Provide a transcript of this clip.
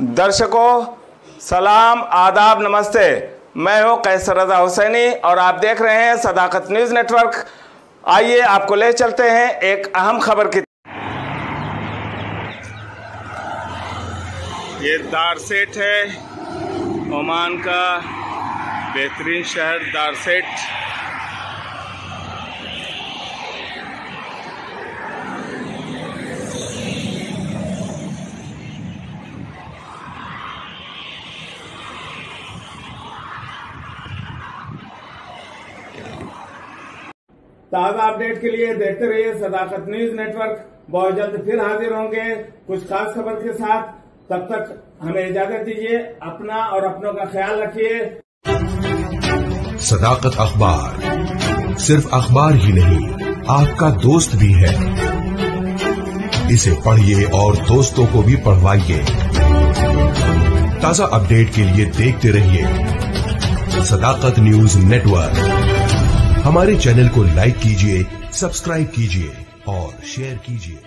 दर्शकों, सलाम, आदाब, नमस्ते। मैं हूँ कैसर रजा हुसैनी और आप देख रहे हैं सदाकत न्यूज़ नेटवर्क। आइए आपको ले चलते हैं एक अहम खबर की। ये दारसेट है, ओमान का बेहतरीन शहर दारसेट। ताज़ा अपडेट के लिए देखते रहिए सदाकत न्यूज़ नेटवर्क। बहुत जल्द फिर हाजिर होंगे। कुछ खास खबर के साथ तब तक हमें इजाज़त दीजिए, अपना और अपनों का ख्याल रखिए। सदाकत अखबार, सिर्फ़ अखबार ही नहीं, आपका दोस्त भी है। इसे पढ़िए और दोस्तों को भी पढ़वाइए। ताज़ा अपडेट के लिए देखते रहिए सदाकत न्यूज़ नेटवर्क। हमारे चैनल को लाइक कीजिए सब्सक्राइब कीजिए और शेयर कीजिए।